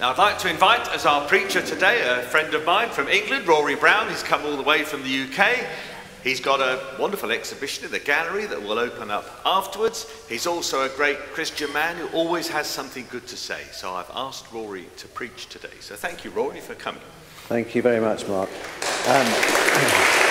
Now, I'd like to invite as our preacher today a friend of mine from England, Rory Browne. He's come all the way from the UK. He's got a wonderful exhibition in the gallery that will open up afterwards. He's also a great Christian man who always has something good to say. So I've asked Rory to preach today. So thank you, Rory, for coming. Thank you very much, Mark. Um,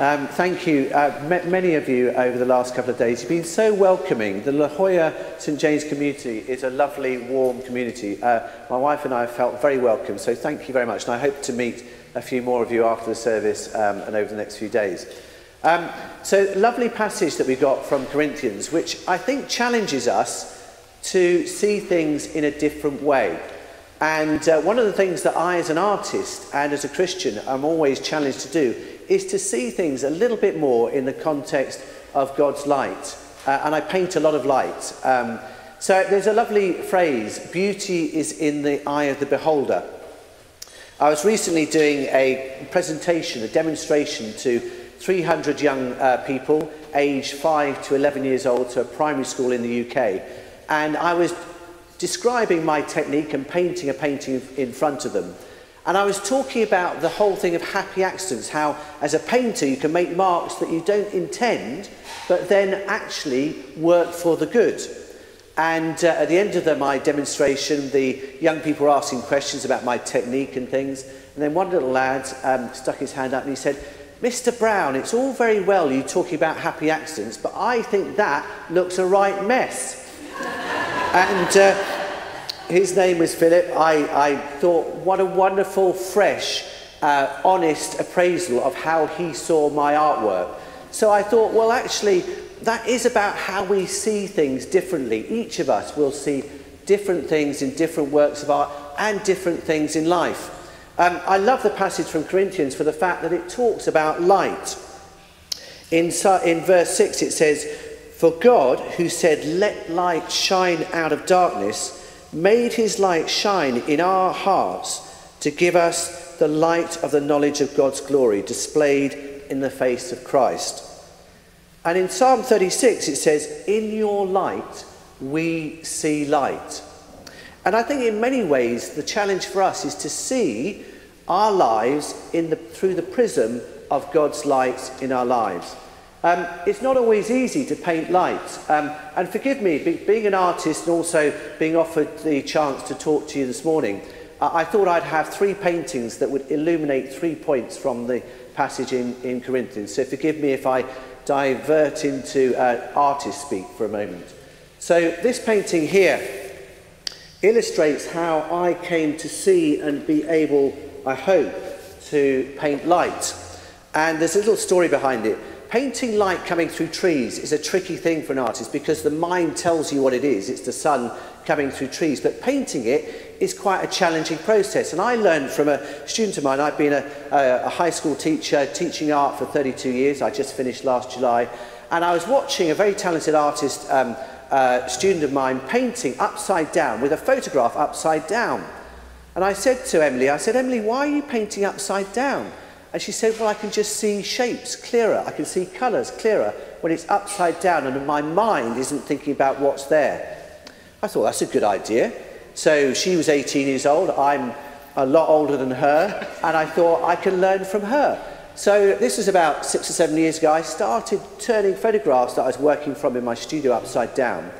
um, thank you. Uh, met many of you over the last couple of days, you've been so welcoming. The La Jolla St James community is a lovely, warm community. Uh, my wife and I have felt very welcome, so thank you very much. And I hope to meet a few more of you after the service um, and over the next few days. Um, so, lovely passage that we got from Corinthians, which I think challenges us to see things in a different way. And uh, one of the things that I, as an artist and as a Christian, am always challenged to do is to see things a little bit more in the context of God's light. Uh, and I paint a lot of light. Um, so there's a lovely phrase, beauty is in the eye of the beholder. I was recently doing a presentation, a demonstration to 300 young uh, people aged 5 to 11 years old to a primary school in the UK. And I was describing my technique and painting a painting in front of them. And I was talking about the whole thing of happy accidents, how as a painter you can make marks that you don't intend, but then actually work for the good. And uh, at the end of the, my demonstration, the young people were asking questions about my technique and things. And then one little lad um, stuck his hand up and he said, Mr. Brown, it's all very well you talking about happy accidents, but I think that looks a right mess. and uh, his name was Philip. I, I thought, what a wonderful, fresh, uh, honest appraisal of how he saw my artwork. So I thought, well, actually, that is about how we see things differently. Each of us will see different things in different works of art and different things in life. Um, I love the passage from Corinthians for the fact that it talks about light. In, in verse 6, it says, For God, who said, Let light shine out of darkness, made his light shine in our hearts to give us the light of the knowledge of God's glory displayed in the face of Christ. And in Psalm 36, it says, In your light we see light. And I think in many ways the challenge for us is to see our lives the, through the prism of God's light in our lives. Um, it's not always easy to paint light. Um, and forgive me, be, being an artist and also being offered the chance to talk to you this morning, I thought I'd have three paintings that would illuminate three points from the passage in, in Corinthians. So forgive me if I divert into uh, artist speak for a moment. So this painting here illustrates how I came to see and be able, I hope, to paint light. And there's a little story behind it. painting light coming through trees is a tricky thing for an artist because the mind tells you what it is. It's the sun coming through trees. But painting it is quite a challenging process. And I learned from a student of mine. I've been a, a, a high school teacher teaching art for 32 years. I just finished last July. And I was watching a very talented artist, um, uh, student of mine, painting upside down with a photograph upside down. And I said to Emily, I said, Emily, why are you painting upside down? And she said, well, I can just see shapes clearer. I can see colours clearer when it's upside down and my mind isn't thinking about what's there. I thought, that's a good idea. So she was 18 years old. I'm a lot older than her. And I thought, I can learn from her. So this was about six or seven years ago. I started turning photographs that I was working from in my studio upside down.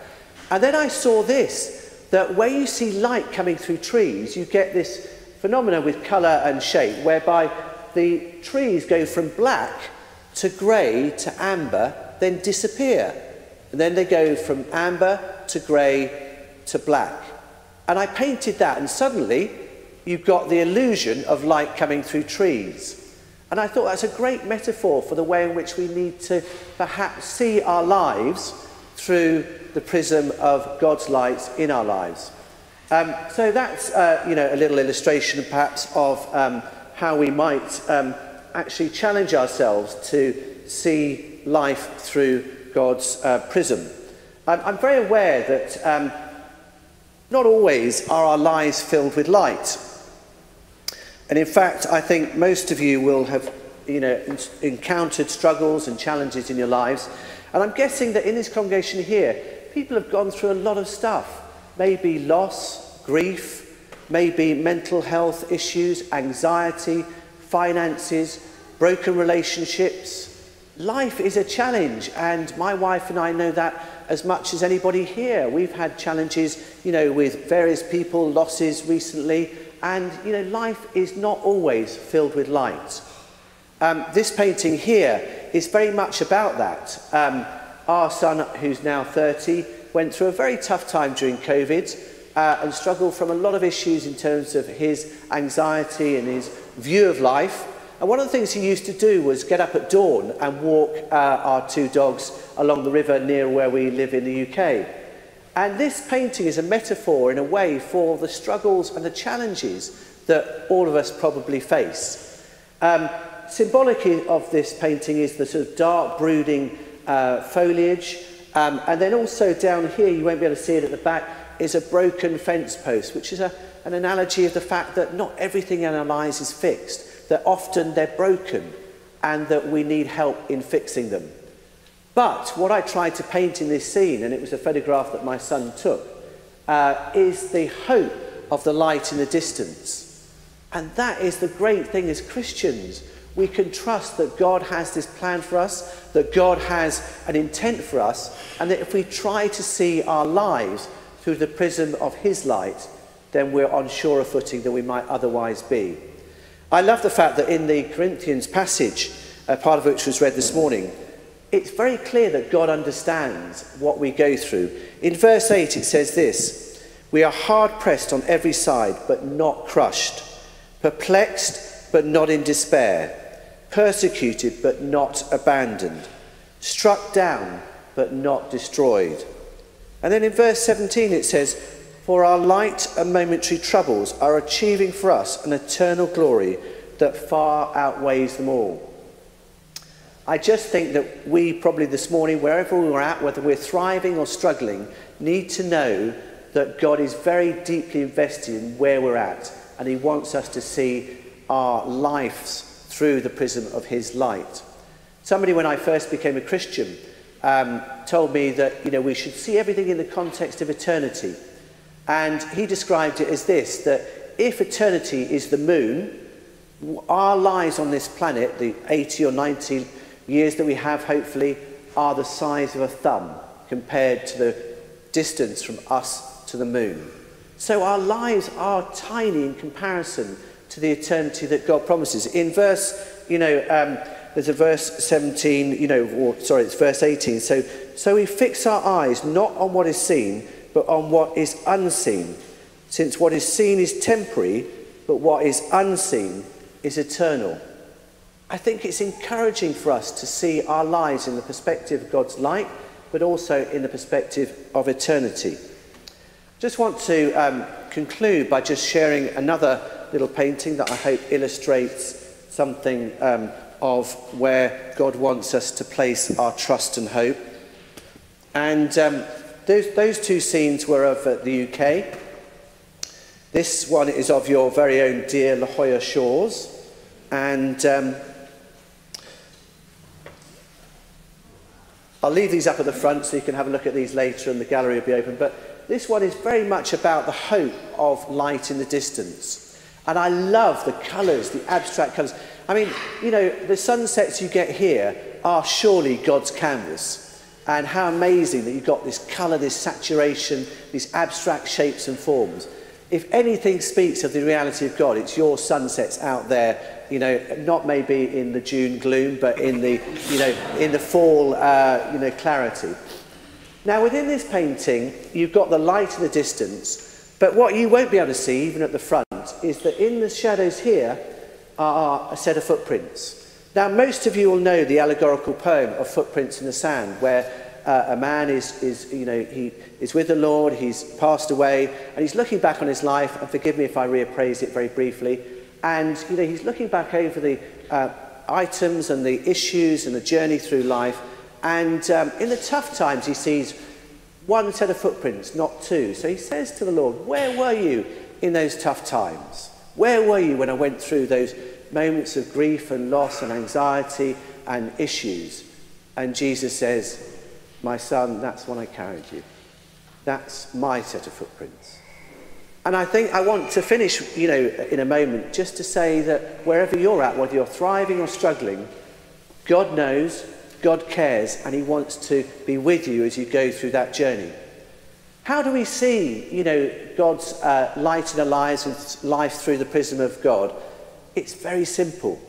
And then I saw this, that where you see light coming through trees, you get this phenomena with colour and shape, whereby the trees go from black to grey to amber, then disappear. And then they go from amber to grey to black. And I painted that, and suddenly you've got the illusion of light coming through trees. And I thought that's a great metaphor for the way in which we need to perhaps see our lives through the prism of God's light in our lives. Um, so that's, uh, you know, a little illustration perhaps of um, how we might um, actually challenge ourselves to see life through God's uh, prism. I'm, I'm very aware that um, not always are our lives filled with light. And in fact, I think most of you will have you know, encountered struggles and challenges in your lives. And I'm guessing that in this congregation here, people have gone through a lot of stuff. Maybe loss, grief, maybe mental health issues, anxiety, finances, broken relationships. Life is a challenge, and my wife and I know that as much as anybody here. We've had challenges, you know, with various people, losses recently, and, you know, life is not always filled with light. Um, this painting here is very much about that. Um, our son, who's now 30, went through a very tough time during COVID uh, and struggled from a lot of issues in terms of his anxiety and his view of life. And one of the things he used to do was get up at dawn and walk uh, our two dogs along the river near where we live in the UK. And this painting is a metaphor in a way for the struggles and the challenges that all of us probably face. Um, symbolic of this painting is the sort of dark brooding uh, foliage. Um, and then also down here, you won't be able to see it at the back, is a broken fence post, which is a, an analogy of the fact that not everything in our lives is fixed, that often they're broken and that we need help in fixing them. But what I tried to paint in this scene, and it was a photograph that my son took, uh, is the hope of the light in the distance. And that is the great thing as Christians. We can trust that God has this plan for us, that God has an intent for us, and that if we try to see our lives through the prism of His light, then we're on surer footing than we might otherwise be. I love the fact that in the Corinthians passage, a part of which was read this morning, it's very clear that God understands what we go through. In verse 8, it says this We are hard pressed on every side, but not crushed, perplexed, but not in despair, persecuted, but not abandoned, struck down, but not destroyed. And then in verse 17, it says, For our light and momentary troubles are achieving for us an eternal glory that far outweighs them all. I just think that we probably this morning, wherever we're at, whether we're thriving or struggling, need to know that God is very deeply invested in where we're at and He wants us to see our lives through the prism of His light. Somebody, when I first became a Christian, um, told me that you know, we should see everything in the context of eternity. And he described it as this that if eternity is the moon, our lives on this planet, the 80 or 90 years that we have, hopefully, are the size of a thumb compared to the distance from us to the moon. So our lives are tiny in comparison to the eternity that God promises. In verse, you know, um, there's a verse 17, you know, or, sorry, it's verse 18. So, so we fix our eyes not on what is seen, but on what is unseen. Since what is seen is temporary, but what is unseen is eternal. I think it's encouraging for us to see our lives in the perspective of God's light, but also in the perspective of eternity. I just want to um, conclude by just sharing another little painting that I hope illustrates something um, of where God wants us to place our trust and hope. And um, those, those two scenes were of uh, the UK. This one is of your very own dear La Jolla shores. And um, I'll leave these up at the front so you can have a look at these later and the gallery will be open. But this one is very much about the hope of light in the distance. And I love the colours, the abstract colours. I mean, you know, the sunsets you get here are surely God's canvas. And how amazing that you've got this colour, this saturation, these abstract shapes and forms. If anything speaks of the reality of God, it's your sunsets out there, you know, not maybe in the June gloom, but in the, you know, in the fall, uh, you know, clarity. Now, within this painting, you've got the light in the distance, but what you won't be able to see, even at the front, is that in the shadows here are a set of footprints. Now, most of you will know the allegorical poem of Footprints in the Sand, where uh, a man is, is, you know, he is with the Lord, he's passed away, and he's looking back on his life, and forgive me if I reappraise it very briefly, and you know, he's looking back over the uh, items and the issues and the journey through life. And um, in the tough times, he sees one set of footprints, not two. So he says to the Lord, Where were you in those tough times? Where were you when I went through those moments of grief and loss and anxiety and issues? And Jesus says, My son, that's when I carried you. That's my set of footprints. And I think I want to finish, you know, in a moment, just to say that wherever you're at, whether you're thriving or struggling, God knows, God cares, and He wants to be with you as you go through that journey. How do we see, you know, God's uh, light in our lives and life through the prism of God? It's very simple.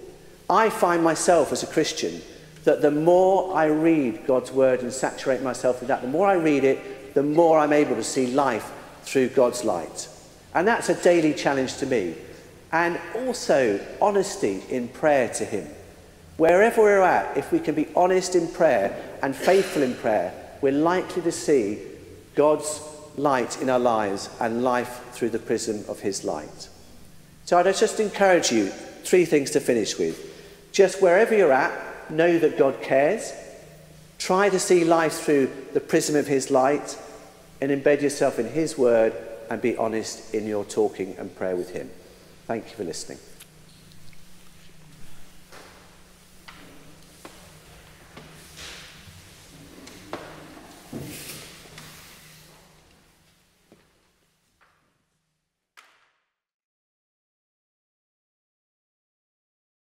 I find myself as a Christian that the more I read God's word and saturate myself with that, the more I read it, the more I'm able to see life through God's light. And that's a daily challenge to me. And also honesty in prayer to Him. Wherever we're at, if we can be honest in prayer and faithful in prayer, we're likely to see God's light in our lives and life through the prism of His light. So I'd just encourage you three things to finish with. Just wherever you're at, know that God cares. Try to see life through the prism of His light and embed yourself in His word and be honest in your talking and prayer with Him. Thank you for listening.